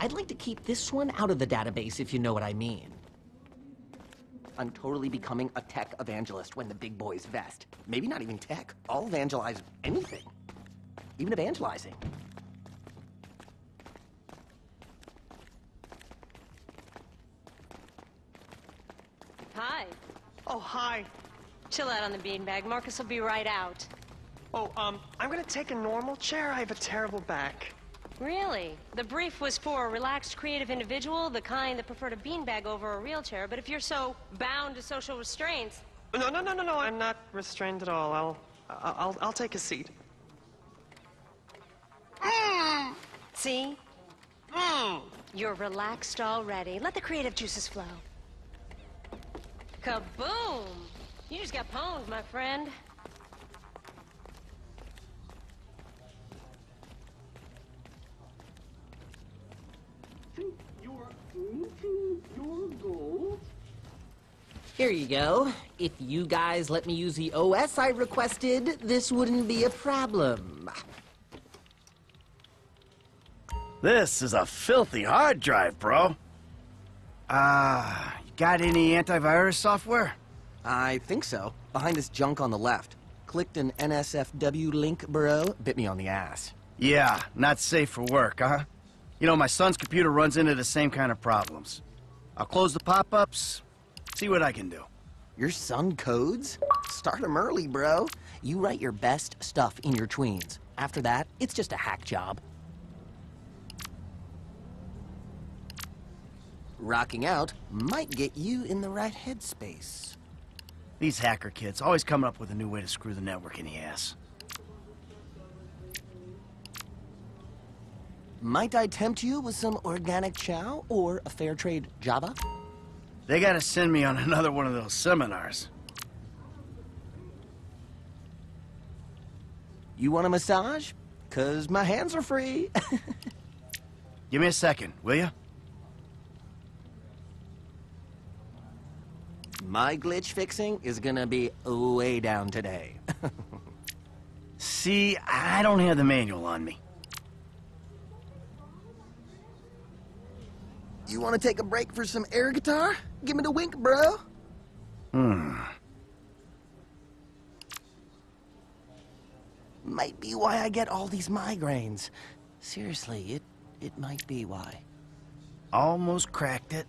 I'd like to keep this one out of the database, if you know what I mean. I'm totally becoming a tech evangelist when the big boys vest. Maybe not even tech. I'll evangelize anything. Even evangelizing. Hi. Oh, hi. Chill out on the beanbag. Marcus will be right out. Oh, um, I'm gonna take a normal chair. I have a terrible back. Really? The brief was for a relaxed, creative individual, the kind that preferred a beanbag over a real chair. But if you're so bound to social restraints, No, no, no, no, no. I'm not restrained at all. I'll, I'll, I'll, I'll take a seat. Hmm. see? Hmm. You're relaxed already. Let the creative juices flow. Kaboom! You just got pwned, my friend. Here you go. If you guys let me use the OS I requested, this wouldn't be a problem. This is a filthy hard drive, bro. Ah, you got any antivirus software? I think so. Behind this junk on the left. Clicked an NSFW link, bro. Bit me on the ass. Yeah, not safe for work, huh? You know, my son's computer runs into the same kind of problems. I'll close the pop-ups, see what I can do. Your son codes? Start him early, bro. You write your best stuff in your tweens. After that, it's just a hack job. Rocking out might get you in the right headspace. These hacker kids always coming up with a new way to screw the network in the ass. Might I tempt you with some organic chow or a fair trade Java? They gotta send me on another one of those seminars. You want a massage? Cause my hands are free. Give me a second, will you? my glitch fixing is gonna be way down today. See, I don't have the manual on me. You wanna take a break for some air guitar? Give me the wink, bro. Hmm. Might be why I get all these migraines. Seriously, it it might be why. Almost cracked it.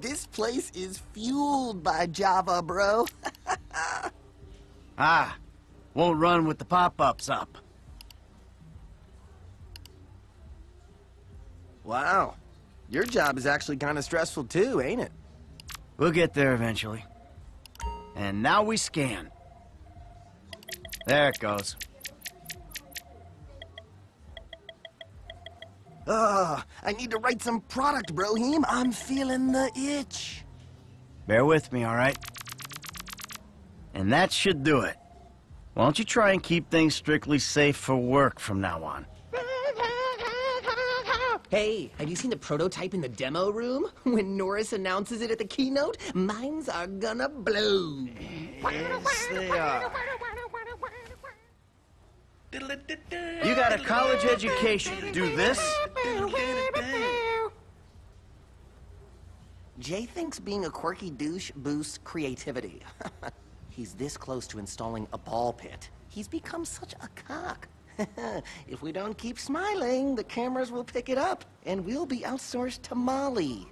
This place is fueled by Java, bro. Ah, won't run with the pop-ups up. Wow. Your job is actually kind of stressful too, ain't it? We'll get there eventually. And now we scan. There it goes. Ugh, I need to write some product, Brohim. I'm feeling the itch. Bear with me, all right? And that should do it. Why don't you try and keep things strictly safe for work from now on? Hey, have you seen the prototype in the demo room? When Norris announces it at the keynote, minds are gonna blow. Yes, they are. You got a college education to do this? Jay thinks being a quirky douche boosts creativity. He's this close to installing a ball pit. He's become such a cock. if we don't keep smiling, the cameras will pick it up, and we'll be outsourced to Molly.